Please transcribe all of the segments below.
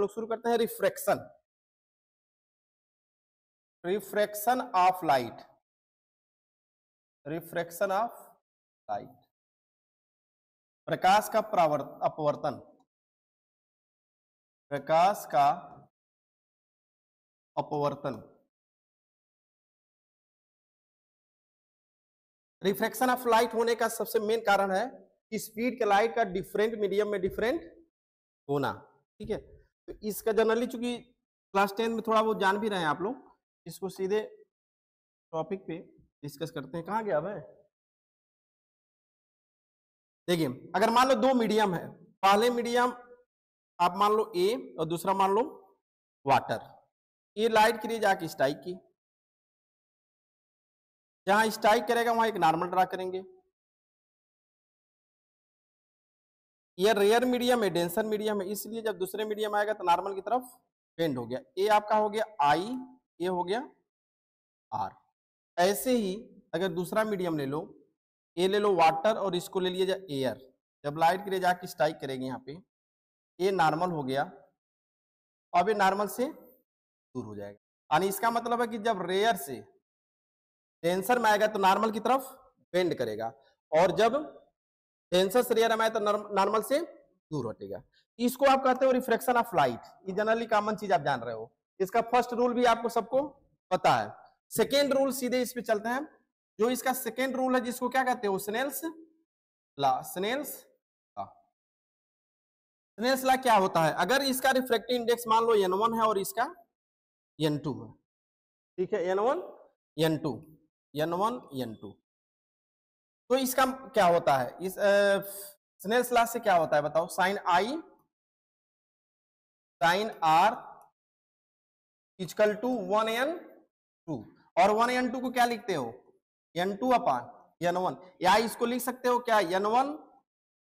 हम लोग शुरू करते हैं refraction. Refraction of light. Refraction of light. प्रकाश का अपवर्तन। प्रकाश का अपवर्तन। रिफ्रैक्शन ऑफ़ लाइट होने का सबसे मेन कारण है स्पीड के लाइट का डिफरेंट मीडियम में डिफरेंट होना। ठीक है? तो इसका जनरली चूँकि क्लास टेन में थोड़ा बहुत जान भी रहे हैं आप लोग, इसको सीधे टॉपिक पे डिस्कस करते हैं। कहाँ गया भाई देखिए, अगर मान लो दो मीडियम है, पहले मीडियम आप मान लो ए और दूसरा मान लो वाटर ये लाइट के लिए जाके स्ट्राइक की। जहाँ स्ट्राइक करेगा, वहाँ एक नॉर्मल ड्रा करेंगे। ये रेयर मीडियम है डेंसर मीडियम है, इसलिए जब दूसरे मीडियम आएगा तो नॉर्मल की तरफ़ बेंड हो गया। ए आपका हो गया आई ये हो गया आर ऐसे ही अगर दूसरा मीडियम ले लो ए ले लो वाटर और इसको ले लिया जाए एयर जब लाइट लिए जाके स्ट्राइक करेंगे यहाँ पे ए नॉर्मल हो गया, अब ये नॉर्मल से दूर हो जाएगा। यानी इसका मतलब है कि जब रेयर से डेंसर में आएगा तो नॉर्मल की तरफ़ बेंड करेगा। और जब डेंसर से रेयर में तो नॉर्मल से दूर हटेगा इसको आप कहते हो रिफ्रेक्शन ऑफ़ लाइट ये जनरली कॉमन चीज़ आप जान रहे हो। इसका फ़र्स्ट रूल भी आपको सबको पता है। सेकेंड रूल सीधे इस पे चलते हैं। जो इसका सेकेंड रूल है, जिसको क्या कहते हो? Snell's law Snell's law. Snell's law क्या होता है? अगर इसका रिफ्रेक्टिव इंडेक्स मान लो एन वन है और इसका एन टू है। ठीक है? N one N two N one N two तो इसका क्या होता है? इस स्नेल्स ला से क्या होता है बताओ? Sine I, sine R equal to one N two. और वन एन टू को क्या लिखते हो? N two upon, N one. या इसको लिख सकते हो क्या? N one,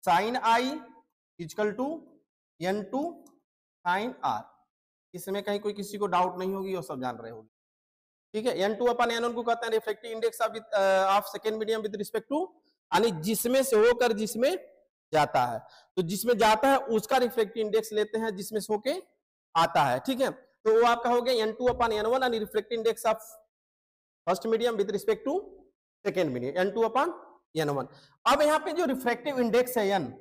sine I equal to N two sine R. इसमें कहीं कोई किसी को डाउट नहीं होगी और सब जान रहे होगी। ठीक है? एन टू अपन एन को कहते हैं reflective index of second medium with respect to यानी जिसमें से होकर जिसमें जाता है। तो जिसमें जाता है, उसका रिफ्लेक्टिव इंडेक्स लेते हैं, जिसमें से होके आता है। ठीक है? तो वो आपका हो गया N two upon N one यानी reflective index of first medium with respect to second medium N two upon N one अब यहाँ पे जो रिफ्रेक्टिव इंडेक्स है एन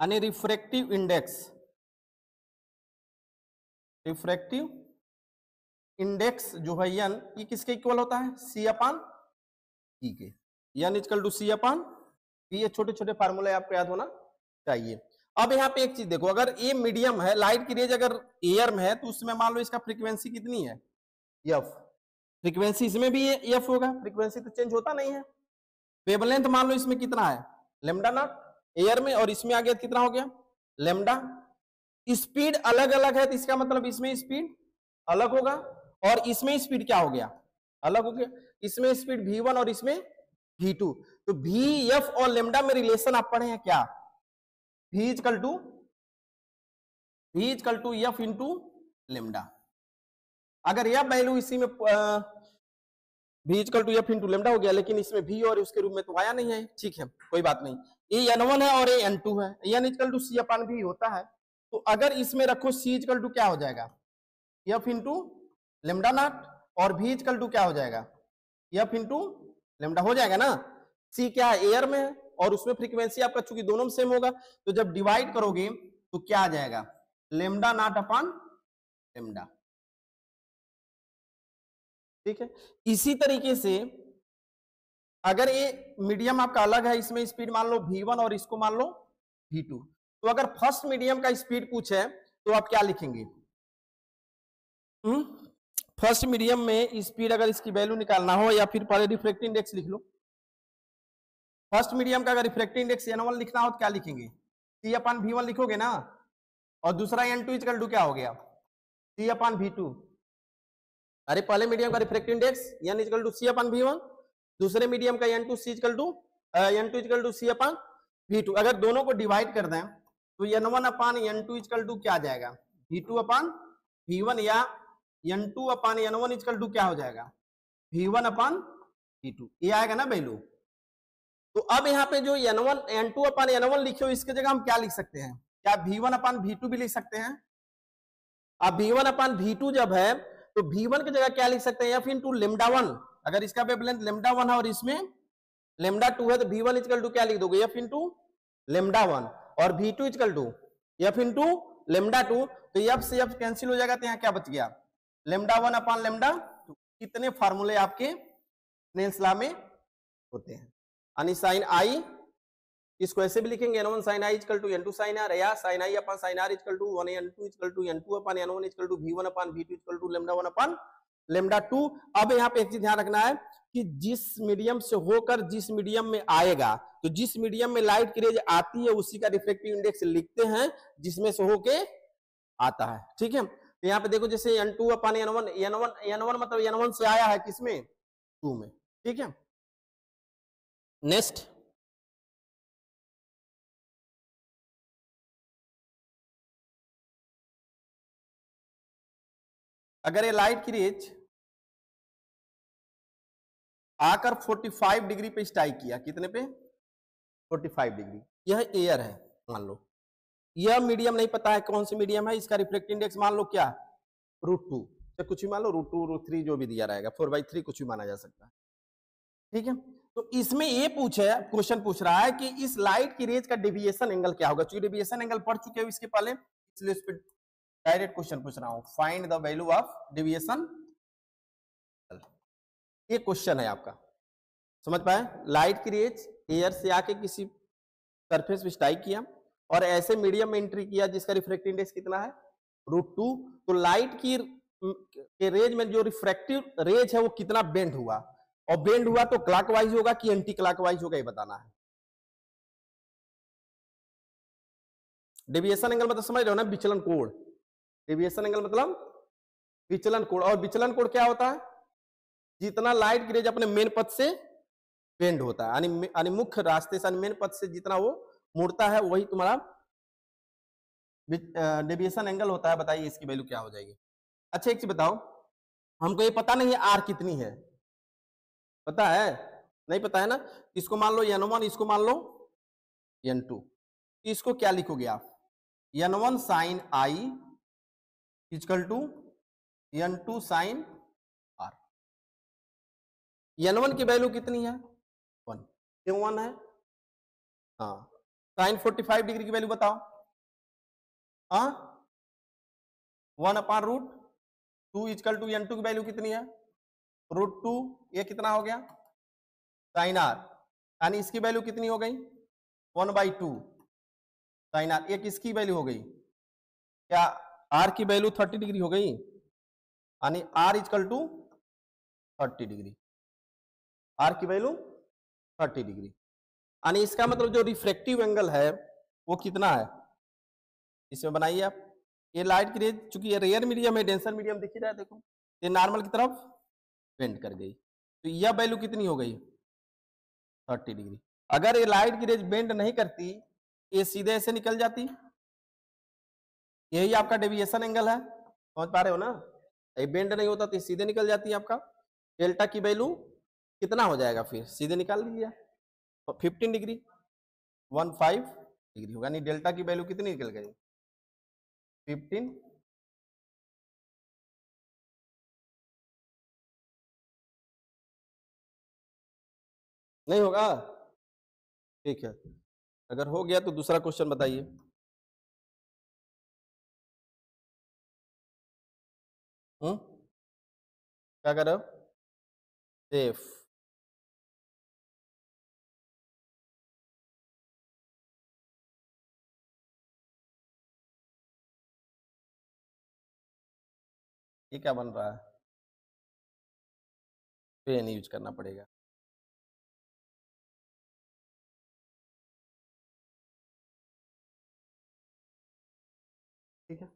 यानी रिफ्रेक्टिव इंडेक्स रिफ्रेक्टिव इंडेक्स जो है एन ये किसके इक्वल होता है? सी अपान ई के। N equal to C upon ये छोटे छोटे फार्मूले आपको याद होना चाहिए। अब यहाँ पे एक चीज़ देखो, अगर ये मीडियम है लाइट की रेज अगर एयर में है तो उसमें मान लो इसका फ्रीक्वेंसी कितनी है? एफ़ फ्रीक्वेंसी इसमें भी एफ़ होगा। फ्रीक्वेंसी तो चेंज होता नहीं है। वेवलेंथ मान लो इसमें कितना है? लेमडा नॉट एयर में और इसमें आ गया कितना हो गया? लेमडा स्पीड अलग अलग है तो इसका मतलब इसमें स्पीड अलग होगा। और इसमें स्पीड क्या हो गया? अलग हो गया। इसमें स्पीड v1 और इसमें v2 तो v, f और लेमडा में रिलेशन आप पढ़े हैं क्या? V equal to v equal to F into lambda अगर यह वैल्यू इसी में v equal to F into lambda हो गया, लेकिन इसमें भी और उसके रूप में तो आया नहीं है। ठीक है, कोई बात नहीं। ये एन वन है और ये एन टू है। N is equal to c upon भी होता है। तो अगर इसमें रखो सी इजकल टू क्या हो जाएगा? एफ़ इंटू लेमडा नॉट और भी इजकल टू क्या हो जाएगा? एफ़ इंटू लेमडा हो जाएगा ना? सी क्या है? एयर में है और उसमें फ्रीक्वेंसी आपका चूँकि दोनों में सेम होगा तो जब डिवाइड करोगे तो क्या आ जाएगा? Lambda naught upon lambda. ठीक है? इसी तरीके से अगर ये मीडियम आपका अलग है, इसमें स्पीड मान लो v1 और इसको मान लो v2 तो अगर फ़र्स्ट मीडियम का स्पीड पूछे तो आप क्या लिखेंगे? फ़र्स्ट मीडियम में स्पीड अगर इसकी वैल्यू निकालना हो या फिर पहले रिफ्लेक्टिव इंडेक्स लिख लो। फ़र्स्ट मीडियम का अगर रिफ्लेक्टिव इंडेक्स एन वन लिखना हो तो क्या लिखेंगे? सी अपान वी वन लिखोगे ना? और दूसरा एन टू इजकल टू क्या हो गया? सी अपान वी टू अरे पहले मीडियम का reflective index n is equal to c upon v one दूसरे मीडियम का n two c is equal to n two is equal to c upon v two अगर दोनों को डिवाइड कर दें तो n one upon n two is equal to क्या आ जाएगा? V two upon v one या n two upon n one is equal to क्या हो जाएगा? V one upon v two ये आएगा ना वैल्यू तो अब यहाँ पे जो n one n two upon n one लिखे हो इसके जगह हम क्या लिख सकते हैं? क्या v one upon v two भी लिख सकते हैं? अब v one upon v two जब है तो वी वन की जगह क्या लिख सकते हैं? एफ़ इंटू लेमडा वन अगर इसका वेवलेंथ लेमडा वन है और इसमें लेमडा टू है तो वी वन इजकल टू क्या लिख दोगे? एफ़ इंटू लेमडा वन और v two is equal to F into lambda two तो एफ़ से एफ़ कैंसिल हो जाएगा तो यहाँ क्या बच गया? Lambda one upon lambda two. कितने फार्मूले आपके नेल्स ला में होते हैं? यानी साइन आई इसको ऐसे भी लिखेंगे n one sine i is equal to n two sine r या sine i upon sine r is equal to one n two is equal to n two upon n one is equal to v one upon v two is equal to lambda one upon lambda two. अब यहाँ पे एक चीज़ ध्यान रखना है कि जिस medium से होकर जिस मीडियम में आएगा तो जिस मीडियम में लाइट की रेज आती है, उसी का रिफ्लेक्टिव इंडेक्स लिखते हैं, जिसमें से होके आता है। ठीक है? तो यहाँ पे देखो जैसे n two upon n one n one n one मतलब एन वन से आया है किसमें? टू में। ठीक है? नेक्स्ट अगर ये लाइट की रेज आकर 45 डिग्री पे स्ट्राइक किया, कितने पे? 45 डिग्री यह एयर है, मान लो। यह मीडियम नहीं पता है कौन सी मीडियम है, इसका रिफ्लेक्ट इंडेक्स मान लो क्या? Root two. चाहे कुछ भी मान लो, रूट टू, रूट थ्री, जो भी दिया रहेगा, फोर बाई थ्री कुछ भी माना जा सकता है। ठीक है? तो इसमें ये पूछे, क्वेश्चन पूछ रहा है कि इस लाइट की रेज का डेविएशन एंगल क्या होगा? चूँकि डेविएशन एंगल पढ़ चुके हो इसके पहले, इसलिए इस डायरेक्ट क्वेश्चन पूछ रहा हूँ। Find the value of deviation ये क्वेश्चन है आपका। समझ पाए? लाइट की रेज, एयर से आके किसी सरफेस पे स्ट्राइक किया। और ऐसे मीडियम में एंट्री किया जिसका रिफ्रेक्टिव इंडेक्स कितना है? रूट टू तो लाइट की के रेज में जो रिफ्रैक्टिव रेज है वो कितना बेंड हुआ? और बेंड हुआ तो क्लॉकवाइज होगा कि एंटी क्लॉकवाइज होगा ये बताना है। डेविएशन एंगल मतलब समझ रहे हो ना विचलन कोण? डेविएशन एंगल मतलब विचलन कोण। और विचलन कोण क्या होता है? जितना लाइट ग्रेज अपने मेन पथ से बेंड होता है। यानी मुख्य रास्ते से मेन पथ से जितना वो मुड़ता है, वही तुम्हारा डेविएशन एंगल होता है। बताइए इसकी वैल्यू क्या हो जाएगी। अच्छा एक चीज़ बताओ। हमको ये पता नहीं है आर कितनी है। पता है? नहीं पता है ना? इसको मान लो एन वन इसको मान लो एन टू इसको क्या लिखोगे आप? N one sine i is equal to n two sine r n one की वैल्यू कितनी है? वन क्यों वन है? हाँ। साइन फोर्टी फाइव डिग्री की वैल्यू बताओ। हाँ one upon root two is equal to n two की वैल्यू कितनी है? रूट टू, ये कितना हो गया? Sine r. यानी इसकी वैल्यू कितनी हो गई? One by two. Sine r एक इसकी वैल्यू हो गई? क्या आर की वैल्यू थर्टी डिग्री हो गई? यानी r is equal to thirty degree. R की वैल्यू थर्टी डिग्री। यानी इसका मतलब जो रिफ्रेक्टिव एंगल है, वो कितना है? इसमें बनाइए आप। ये लाइट की रेज चूँकि ये रेयर मीडियम है डेंसर मीडियम दिख ही रहा है, देखो। ये नॉर्मल की तरफ़ बेंड कर गई। तो यह वैल्यू कितनी हो गई? थर्टी डिग्री अगर ये लाइट की रेज बेंड नहीं करती, ये सीधे ऐसे निकल जाती। यही आपका डेविएशन एंगल है। समझ पा रहे हो ना? ये बेंड नहीं होता तो सीधे निकल जाती है आपका। डेल्टा की वैल्यू कितना हो जाएगा फिर? सीधे निकाल लीजिए fifteen degree one five degree होगा नहीं डेल्टा की वैल्यू कितनी निकल गई? फिफ्टीन नहीं होगा? ठीक है, अगर हो गया तो दूसरा क्वेश्चन बताइए। हम्म क्या कर रहे हो? सेफ़ ये क्या बन रहा है? पेन यूज़ करना पड़ेगा। ठीक है।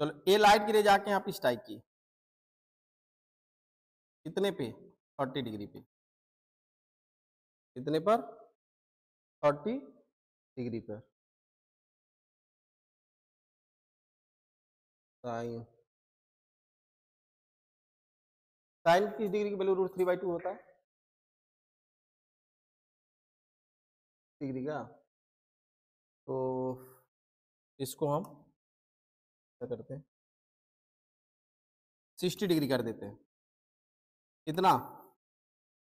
चलो, ए लाइट गिरे जाके यहाँ पे स्ट्राइक की कितने पे? थर्टी डिग्री पे। कितने पर? थर्टी डिग्री पर। साइन। साइन किस डिग्री की value root three by two होता है? डिग्री का। तो इसको हम क्या करते हैं? सिक्सटी डिग्री कर देते हैं। कितना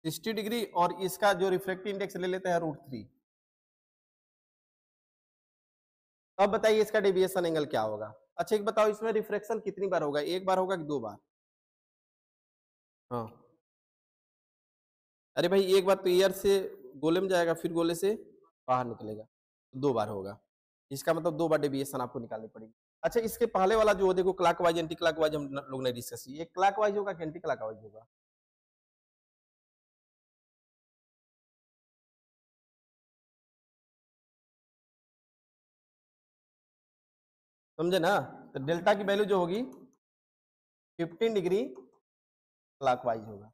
सिक्सटी डिग्री और इसका जो रिफ्लेक्टिव इंडेक्स ले लेते हैं रूट थ्री। अब बताइए इसका डेविएशन एंगल क्या होगा? अच्छा एक बताओ इसमें रिफ्रेक्शन कितनी बार होगा? एक बार होगा कि दो बार? हाँ। अरे भाई एक बार तो ईयर से गोले में जाएगा फिर गोले से बाहर निकलेगा। दो बार होगा। इसका मतलब दो बार डेविएशन आपको निकालनी पड़ेगी। अच्छा इसके पहले वाला जो देखो clockwise anti clock wise हम लोग ने डिस्कस किया क्लाक वाइज होगा कि एंटी क्लाक वाइज होगा? समझे ना? तो डेल्टा की वैल्यू जो होगी 15 डिग्री क्लॉकवाइज होगा।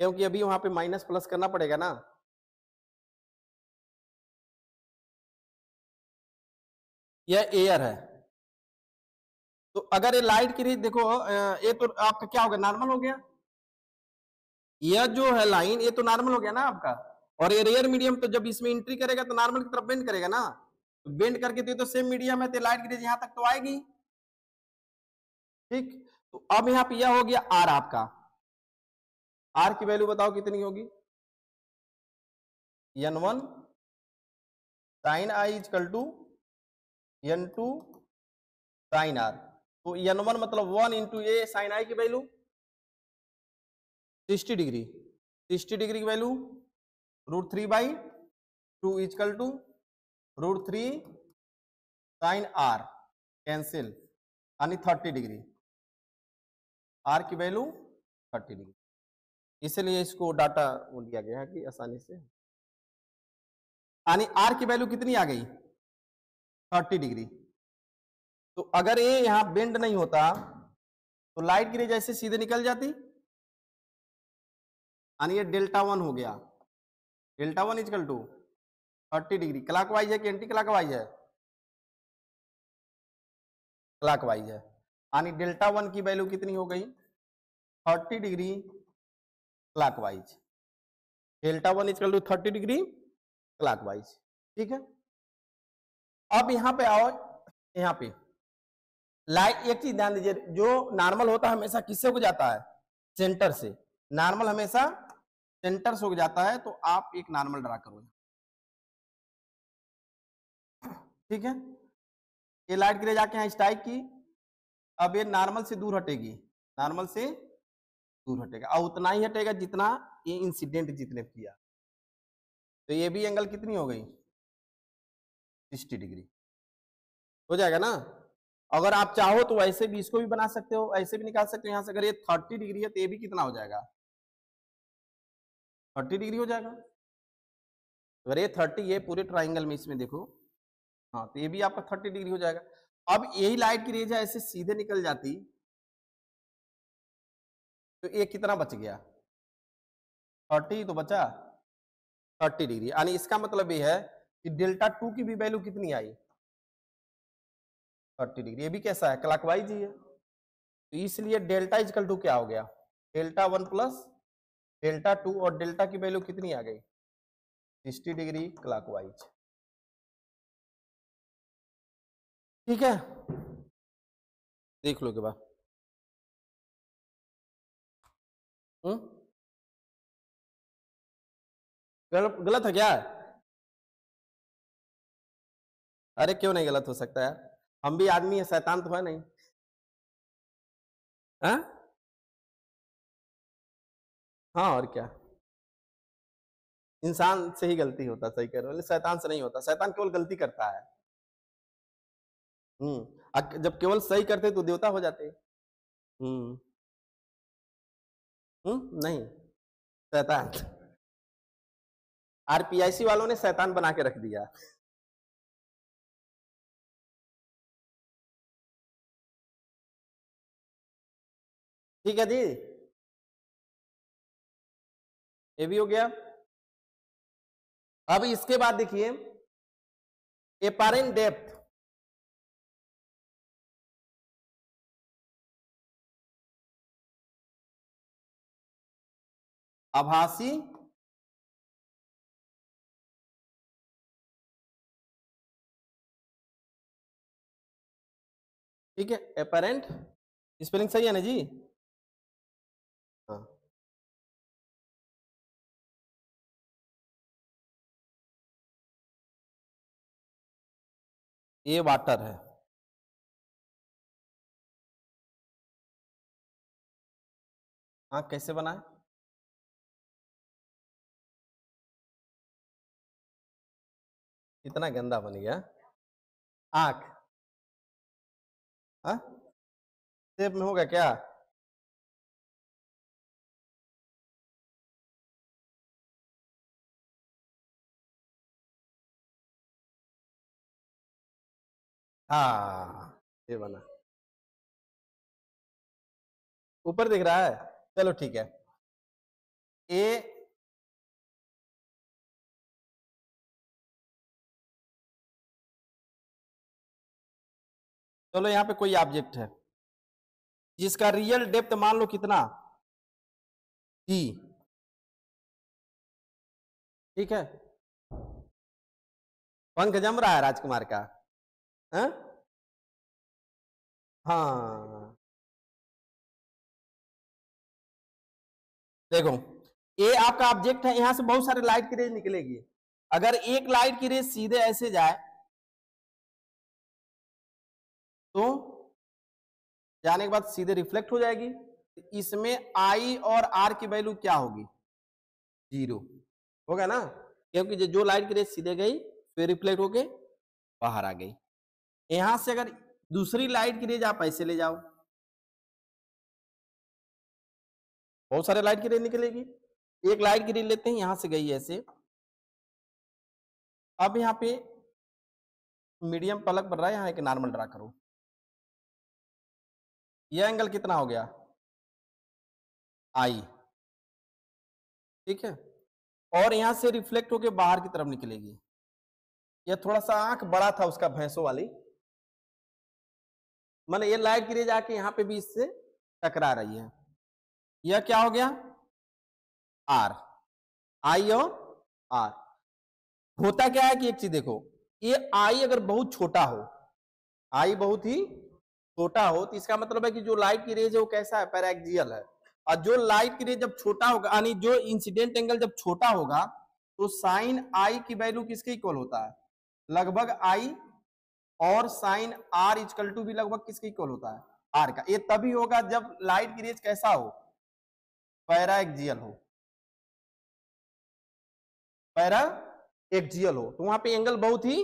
क्योंकि अभी वहाँ पे माइनस प्लस करना पड़ेगा ना। यह एयर है। तो अगर ये लाइट की रेंज देखो ये तो आपका क्या हो गया? नॉर्मल हो गया। यह जो है लाइन, ये तो नॉर्मल हो गया ना आपका। और ये रेयर मीडियम तो जब इसमें एंट्री करेगा तो नॉर्मल की तरफ़ बेंड करेगा ना। बेंड करके दे तो सेम मीडियम है तो लाइट की रेंज यहाँ तक तो आएगी। ठीक? तो अब यहाँ पे यह हो गया आर आपका। आर की वैल्यू बताओ कितनी होगी? N one sine i is equal to n two sine r तो एन वन मतलब one into a sine i की value sixty degree sixty degree की value root three by two is equal to root three sine r cancel यानी thirty degree r की value thirty degree इसलिए इसको data वो लिया गया है कि आसानी से। यानी आर की वैल्यू कितनी आ गई? थर्टी डिग्री तो अगर ये यहाँ बेंड नहीं होता तो लाइट की रेज ऐसे सीधे निकल जाती। यानी ये डेल्टा वन हो गया। Delta one equal to thirty degree clockwise है कि एंटी क्लाक वाइज है? क्लाक वाइज है। यानी डेल्टा वन की वैल्यू कितनी हो गई? Thirty degree clockwise delta one is equal to thirty degree clockwise ठीक है? अब यहाँ पे आओ, यहाँ पे। लाइट एक चीज़ ध्यान दीजिए, जो नॉर्मल होता है हमेशा किससे हो जाता है? सेंटर से। नॉर्मल हमेशा सेंटर से हो जाता है तो आप एक नॉर्मल ड्रा करो ठीक है? ये लाइट गिरे जाके यहाँ स्ट्राइक की। अब ये नॉर्मल से दूर हटेगी। नॉर्मल से दूर हटेगा। और उतना ही हटेगा जितना ये इंसिडेंट जितने किया। तो ये भी एंगल कितनी हो गई? सिक्सटी डिग्री हो जाएगा ना? अगर आप चाहो तो वैसे भी इसको भी बना सकते हो, ऐसे भी निकाल सकते हो। यहाँ से अगर ये थर्टी डिग्री है तो ये भी कितना हो जाएगा? थर्टी डिग्री हो जाएगा। अगर ये थर्टी ये पूरे ट्राइंगल में इसमें देखो हाँ तो ये भी आपका थर्टी डिग्री हो जाएगा। अब यही लाइट की रेज है ऐसे सीधे निकल जाती। तो ये कितना बच गया। थर्टी तो बचा। थर्टी डिग्री, यानी इसका मतलब ये है कि डेल्टा टू की भी वैल्यू कितनी आई? थर्टी डिग्री, ये भी कैसा है? क्लॉकवाइज ही है। तो इसलिए डेल्टा इजकल टू क्या हो गया? Delta one plus delta two और डेल्टा की वैल्यू कितनी आ गई? Sixty degree clockwise. ठीक है? देख लो के बाद हम्म? गलत है क्या? अरे क्यों नहीं गलत हो सकता यार? हम भी आदमी है, शैतान तो है नहीं। हाँ? हाँ और क्या? इंसान से ही गलती होता, सही कह रहे हो। शैतान से नहीं होता। शैतान केवल गलती करता है। हम्म जब केवल सही करते तो देवता हो जाते। हम्म। हम्म नहीं, शैतान। आरपीआईसी वालों ने शैतान बना के रख दिया। ठीक है जी। ये भी हो गया। अब इसके बाद देखिए, एपारेंट डेप्थ। आभासी। ठीक है अपेरेंट स्पेलिंग सही है ना जी? हाँ। ये वाटर है। हाँ कैसे बनाए कितना गंदा बन गया? आँख। हाँ? शेप में होगा क्या? हाँ ये बना। ऊपर दिख रहा है? चलो ठीक है। ए चलो यहाँ पे कोई ऑब्जेक्ट है। जिसका रियल डेप्थ मान लो कितना? टी ठीक है? पंख जम रहा है राजकुमार का। हाँ? हाँ। देखो ये आपका ऑब्जेक्ट है, यहाँ से बहुत सारे लाइट की रेज निकलेगी। अगर एक लाइट की रेज सीधे ऐसे जाए तो जाने के बाद सीधे रिफ्लेक्ट हो जाएगी। इसमें आई और आर की वैल्यू क्या होगी? ज़ीरो होगा ना? क्योंकि जो लाइट की रेज सीधे गई, फिर रिफ्लेक्ट होके बाहर आ गई। यहाँ से अगर दूसरी लाइट की रेज आप ऐसे ले जाओ। बहुत सारे लाइट की रेज निकलेगी। एक लाइट की रेज लेते हैं, यहाँ से गई ऐसे। अब यहाँ पे मीडियम पलक बन रहा है, यहाँ एक नॉर्मल ड्रा करो। यह एंगल कितना हो गया? आई ठीक है? और यहाँ से रिफ्लेक्ट होके बाहर की तरफ़ निकलेगी। यह थोड़ा सा आँख बड़ा था उसका भैंसों वाली। मतलब ये लाइट गिरे जाके यहाँ पे भी इससे टकरा रही है। यह क्या हो गया? आर आई और आर होता क्या है कि एक चीज़ देखो, ये आई अगर बहुत छोटा हो आई बहुत ही छोटा हो तो इसका मतलब है कि जो लाइट की रेज है वो कैसा है? पैराक्सियल है। और जो लाइट की रेज जब छोटा होगा, यानी जो इंसिडेंट एंगल जब छोटा होगा तो साइन आई की वैल्यू किसके इक्वल होता है? लगभग आई और साइन आर इजकल टू भी लगभग किसके इक्वल होता है? आर का। ये तभी होगा जब लाइट की रेज कैसा हो? पैराक्सियल हो। पैरा एक्जियल हो। तो वहाँ पे एंगल बहुत ही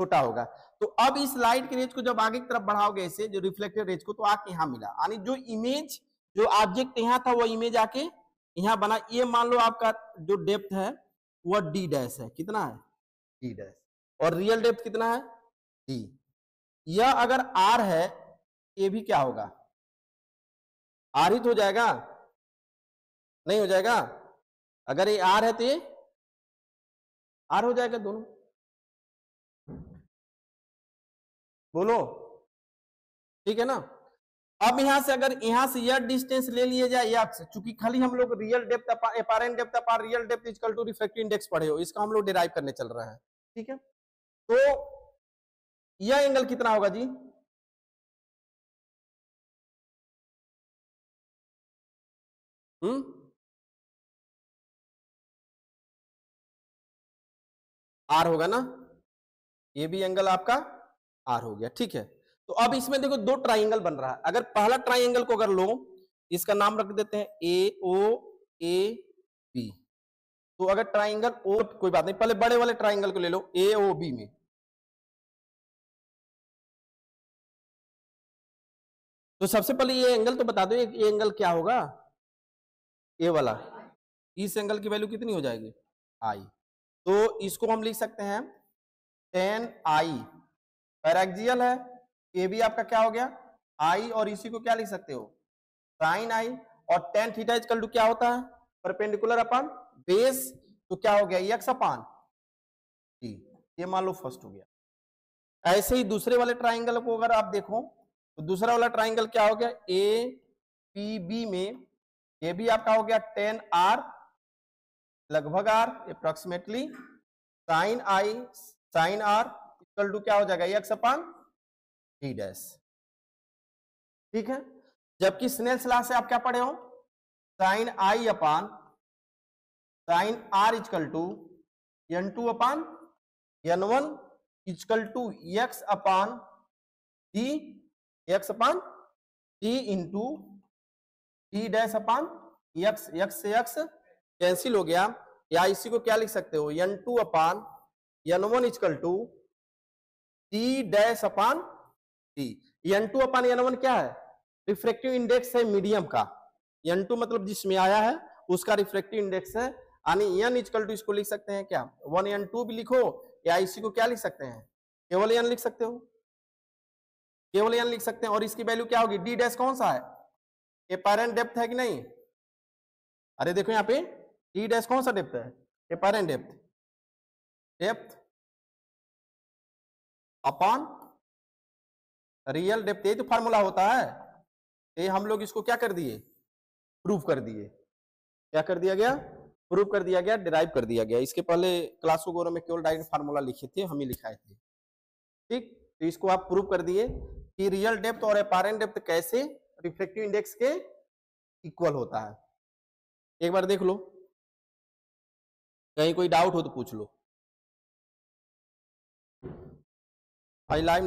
छोटा होगा। तो अब इस लाइट के रेज को जब आगे की तरफ़ बढ़ाओगे ऐसे जो रिफ्लेक्टेड रेज को तो आके यहाँ मिला। यानी जो इमेज जो ऑब्जेक्ट यहाँ था वो इमेज आके यहाँ बना। ये मान लो आपका जो डेप्थ है वह डी डैश है। कितना है? डी डैश और रियल डेप्थ कितना है? डी यह अगर आर है ये भी क्या होगा? आर ही तो हो जाएगा। नहीं हो जाएगा? अगर ये आर है तो ये आर हो जाएगा दोनों। बोलो। ठीक है ना? अब यहाँ से अगर, यहाँ से यह डिस्टेंस ले लिए जाए एक्स चूँकि खाली हम लोग real depth apparent depth upon real depth equal to reflective index पढ़े हो, इसका हम लोग डिराइव करने चल रहे हैं। ठीक है? तो यह एंगल कितना होगा जी? हम्म? आर होगा ना? ये भी एंगल आपका आर हो गया, ठीक है? तो अब इसमें देखो दो ट्राइंगल बन रहा है। अगर पहला ट्राइंगल को अगर लो इसका नाम रख देते हैं ए ओ ए बी तो अगर ट्राइंगल ओ कोई बात नहीं, पहले बड़े वाले ट्राइंगल को ले लो ए ओ बी में। तो सबसे पहले ये एंगल तो बता दो, ये एंगल क्या होगा? ए वाला। इस एंगल की वैल्यू कितनी हो जाएगी? आई तो इसको हम लिख सकते हैं टेन आई पैराक्सियल है ये भी आपका क्या हो गया? आई और इसी को क्या लिख सकते हो? साइन आई और टेन थीटा इजकल टू क्या होता है? परपेंडिकुलर अपान बेस तो क्या हो गया? एक्स अपान। टी ये मान लो फ़र्स्ट हो गया। ऐसे ही दूसरे वाले ट्राइंगल को अगर आप देखो तो दूसरा वाला ट्राइंगल क्या हो गया? ए पी बी में, ये भी आपका हो गया टेन आर लगभग r approximately sine i sine r equal to क्या हो जाएगा? X upon d dash. ठीक है? जबकि स्नेल्स लॉ से आप क्या पढ़े हो? Sine i upon, sine r is equal to, n two upon, n one is equal to x upon d x upon d into d dash upon, x x से x cancel हो गया। या इसी को क्या लिख सकते हो? N two upon, n one is equal to t dash upon t n two upon n one क्या है? रिफ्रेक्टिव इंडेक्स है मीडियम का। एन टू मतलब जिसमें आया है, उसका रिफ्रेक्टिव इंडेक्स है। यानी एन इजकल टू इसको लिख सकते हैं क्या? वन एन टू भी लिखो, या इसी को क्या लिख सकते हैं? केवल एन लिख सकते हो। केवल एन लिख सकते हैं, और इसकी वैल्यू क्या होगी? डी डैश कौन सा है? ये पैरेंट डेप्थ है कि नहीं? अरे देखो यहाँ पे डी डैश कौन सा डेप्थ है? ये apparent depth depth upon real depth, ये जो फार्मूला होता है, ये हम लोग इसको क्या कर दिए? प्रूव कर दिए। क्या कर दिया गया? प्रूव कर दिया गया डिराइव कर दिया गया। इसके पहले क्लास वगैरह में केवल डायरेक्ट फार्मूला लिखे थे, हम ही लिखाए थे। ठीक? तो इसको आप प्रूव कर दिए कि रियल डेप्थ और अपारेंट डेप्थ कैसे रिफ्लेक्टिव इंडेक्स के इक्वल होता है। एक बार देख लो। कहीं कोई डाउट हो तो पूछ लो। आई लाइव